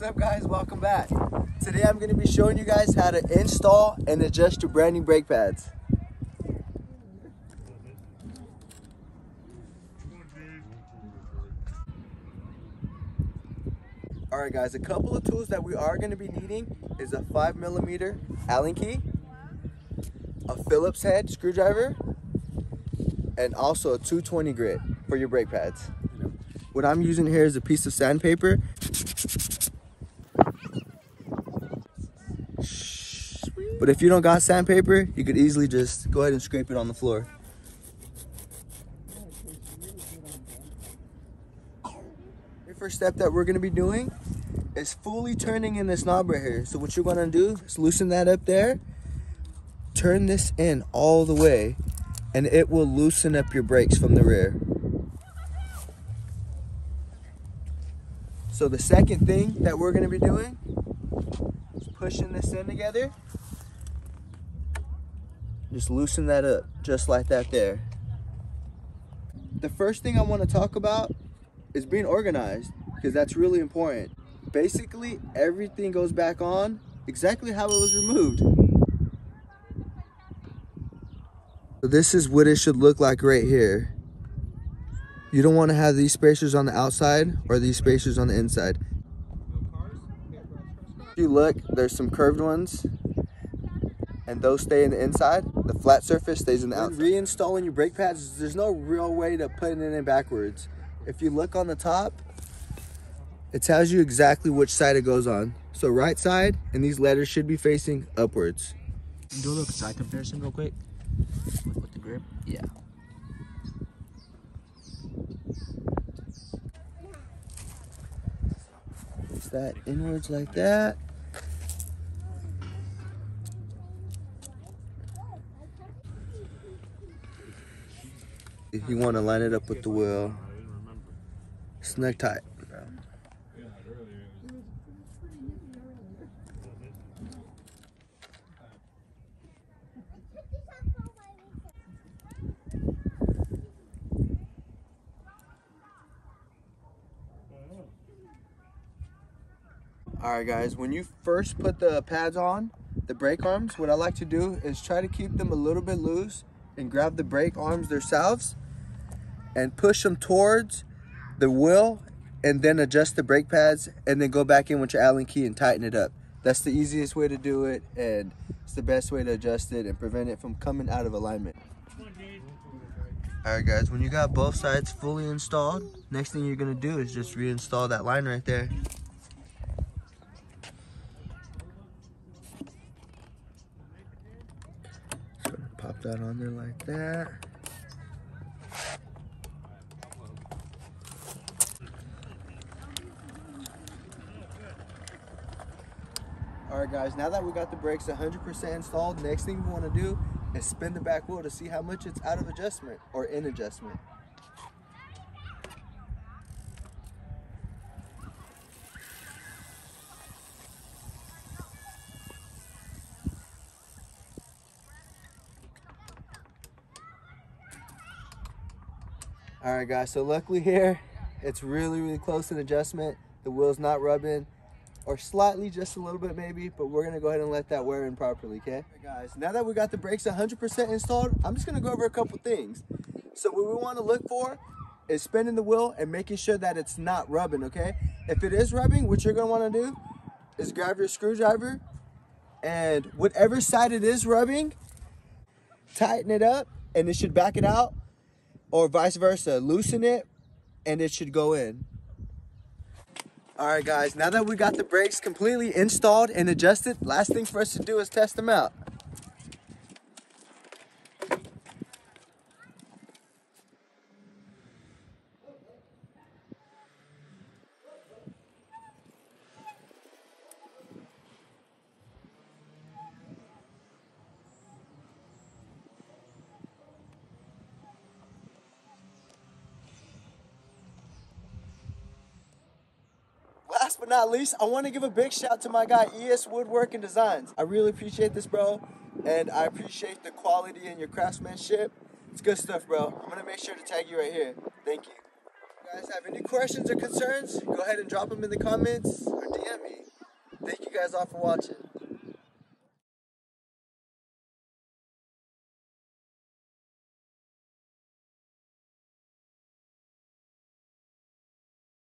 What's up guys, welcome back. Today I'm going to be showing you guys how to install and adjust your brand new brake pads. Alright guys, a couple of tools that we are going to be needing is a 5 millimeter Allen key, a Phillips head screwdriver, and also a 220 grit for your brake pads. What I'm using here is a piece of sandpaper. But if you don't got sandpaper, you could easily just go ahead and scrape it on the floor. The first step that we're gonna be doing is fully turning in this knob right here. So what you're gonna do is loosen that up there, turn this in all the way, and it will loosen up your brakes from the rear. So the second thing that we're gonna be doing is pushing this in together. Just loosen that up, just like that there. The first thing I wanna talk about is being organized, because that's really important. Basically, everything goes back on exactly how it was removed. So this is what it should look like right here. You don't want to have these spacers on the outside or these spacers on the inside. If you look, there's some curved ones and those stay in the inside. The flat surface stays in the outside. When reinstalling your brake pads, there's no real way to put it in backwards. If you look on the top, it tells you exactly which side it goes on. So right side, and these letters should be facing upwards. Do a little side comparison real quick with the grip. Yeah. Place that inwards like that. If you want to line it up with the wheel, snug tight. All right, guys, when you first put the pads on, the brake arms, what I like to do is try to keep them a little bit loose and grab the brake arms themselves and push them towards the wheel and then adjust the brake pads and then go back in with your Allen key and tighten it up. That's the easiest way to do it and it's the best way to adjust it and prevent it from coming out of alignment. All right guys, when you got both sides fully installed, next thing you're gonna do is just reinstall that line right there. Just gonna pop that on there like that. All right guys, now that we got the brakes 100% installed, next thing we wanna do is spin the back wheel to see how much it's out of adjustment or in adjustment. All right guys, so luckily here, it's really, really close in adjustment. The wheel's not rubbing or slightly just a little bit maybe, but we're gonna go ahead and let that wear in properly, okay? guys, now that we got the brakes 100% installed, I'm just gonna go over a couple things. So what we wanna look for is spinning the wheel and making sure that it's not rubbing, okay? If it is rubbing, what you're gonna wanna do is grab your screwdriver and whatever side it is rubbing, tighten it up and it should back it out or vice versa. Loosen it and it should go in. All right, guys, now that we got the brakes completely installed and adjusted, last thing for us to do is test them out. last but not least, I want to give a big shout to my guy ES Woodworking Designs. I really appreciate this, bro, and I appreciate the quality and your craftsmanship. It's good stuff, bro. I'm gonna make sure to tag you right here. Thank you. guys have any questions or concerns, go ahead and drop them in the comments or DM me. Thank you guys all for watching.